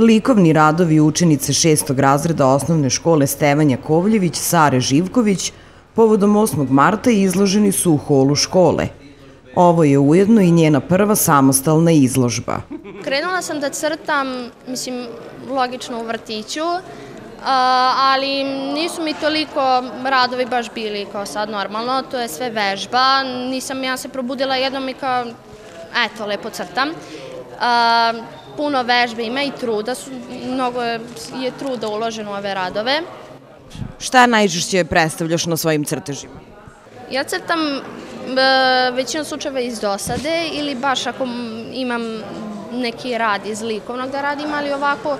Likovni radovi učenice šestog razreda osnovne škole Stevanja Kovljević, Sare Živković, povodom 8. marta izloženi su u holu škole. Ovo je ujedno i njena prva samostalna izložba. Krenula sam da crtam, mislim, logično u vrtiću, ali nisu mi toliko radovi baš bili kao sad normalno, to je sve vežba, nisam ja se probudila jednom i kao, eto, lepo crtam. Puno vežbe ima i truda, mnogo je truda uloženo u ove radove. Šta najčešće predstavljaš na svojim crtežima? Ja crtam većinu slučajeva iz dosade ili baš ako imam neki rad iz likovnog da radim, ali ovako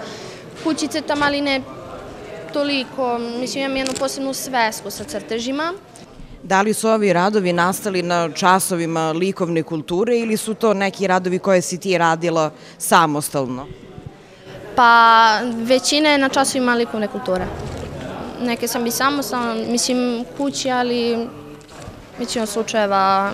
kući crtam, ali ne toliko, mislim imam jednu posebnu svesku sa crtežima. Da li su ovi radovi nastali na časovima likovne kulture ili su to neki radovi koje si ti radila samostalno? Pa većina je na časovima likovne kulture. Neke sam i samostalno, mislim kući, ali većina slučajeva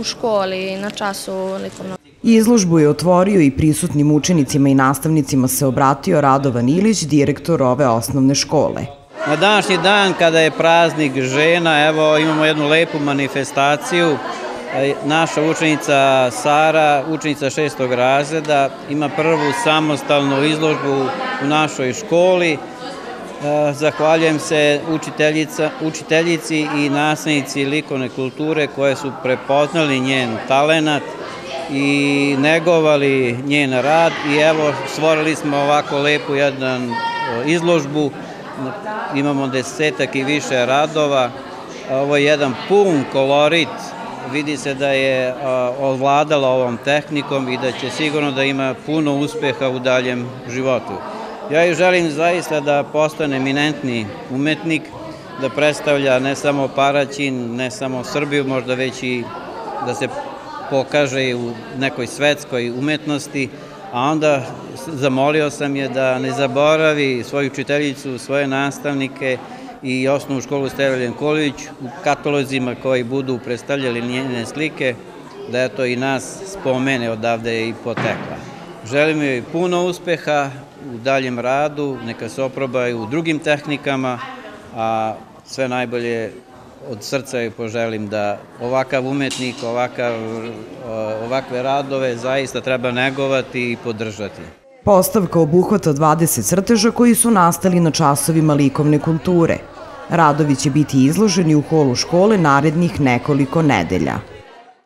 u školi, na času likovnog. Izložbu je otvorio i prisutnim učenicima i nastavnicima se obratio Radovan Ilić, direktor ove osnovne škole. Na današnji dan kada je praznik žena, evo imamo jednu lepu manifestaciju. E, naša učenica Sara, učenica šestog razreda, ima prvu samostalnu izložbu u našoj školi. E, zahvaljujem se učiteljici i nastavnici likovne kulture koje su prepoznali njen talenat i negovali njen rad i evo stvorili smo ovako lepu jedan e, izložbu, imamo desetak i više radova, ovo je jedan pun kolorit, vidi se da je ovladala ovom tehnikom i da će sigurno da ima puno uspeha u daljem životu. Ja joj želim zaista da postane eminentni umetnik, da predstavlja ne samo Paraćin, ne samo Srbiju, možda već i da se pokaže u nekoj svetskoj umetnosti, a onda zamolio sam je da ne zaboravi svoju učiteljicu, svoje nastavnike i osnovu školu Steveljen Kolić u katalozima koji budu predstavljali njene slike, da je to i nas spomene odavde i potekla. Želim joj puno uspeha u daljem radu, neka se oprobaju u drugim tehnikama, a sve najbolje od srca joj poželim da ovakav umetnik, ovakve radove zaista treba negovati i podržati. Postavka obuhvata 20 crteža koji su nastali na časovima likovne kulture. Radovi će biti izloženi u holu škole narednih nekoliko nedelja.